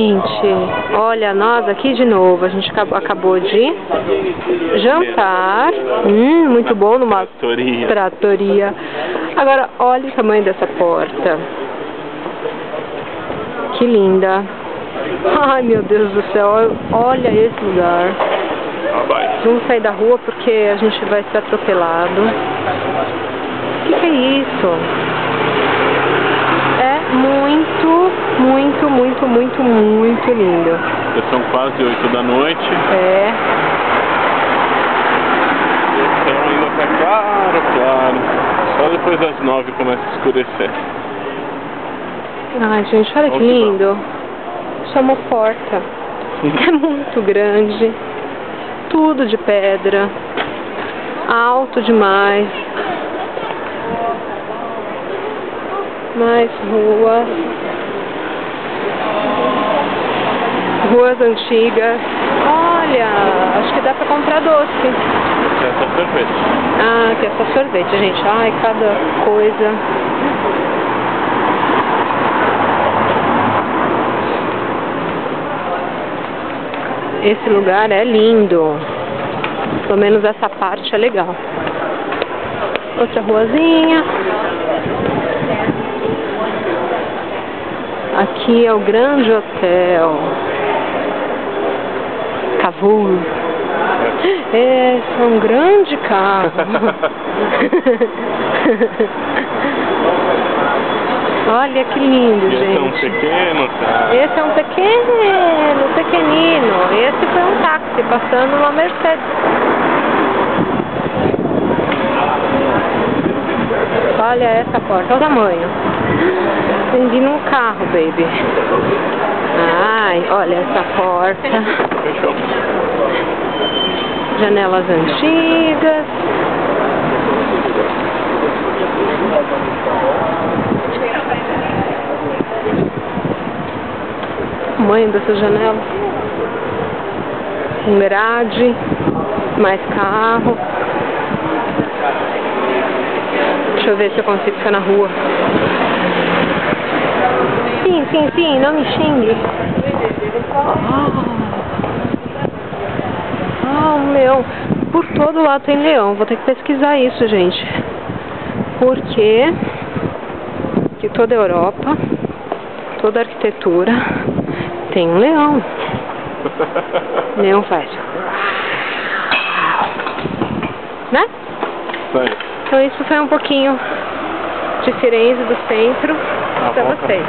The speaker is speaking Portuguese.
Gente, olha, nós aqui de novo, a gente acabou de jantar, hum, muito bom numa tratoria. tratoria. Agora, olha o tamanho dessa porta. Que linda. Ai, meu Deus do céu, olha esse lugar. Vamos sair da rua porque a gente vai ser atropelado. O que, que é isso? É muito, muito, muito, muito, muito lindo. Já são quase 8 da noite. É. Então ainda tá claro, claro. Só depois das 9 começa a escurecer. Ai, gente, olha que lindo. Isso é porta. É muito grande. Tudo de pedra. Alto demais. Mais ruas. Ruas antigas. Olha, acho que dá pra comprar doce. É só sorvete. Ah, que é só sorvete, gente. Ai, cada coisa. Esse lugar é lindo. Pelo menos essa parte é legal. Outra ruazinha. Aqui é o grande hotel. Cavour. Esse é um grande carro. Olha que lindo, Esse gente. é um pequeno, tá? Esse é um pequeno, pequenino. Esse foi um táxi passando uma Mercedes. Olha essa porta, olha o tamanho. Tem vindo um carro, baby. Ai, olha essa porta. Janelas antigas. Tamanho dessa janela. Um grade. Mais carro. Deixa eu ver se eu consigo ficar na rua. Sim, sim, sim, não me xingue. Ah, um leão. Por todo lado tem leão. Vou ter que pesquisar isso, gente. Porque que toda a Europa, toda a arquitetura tem um leão. leão faz. Né? Vai. Então isso foi um pouquinho de Firenze do centro A pra volta vocês.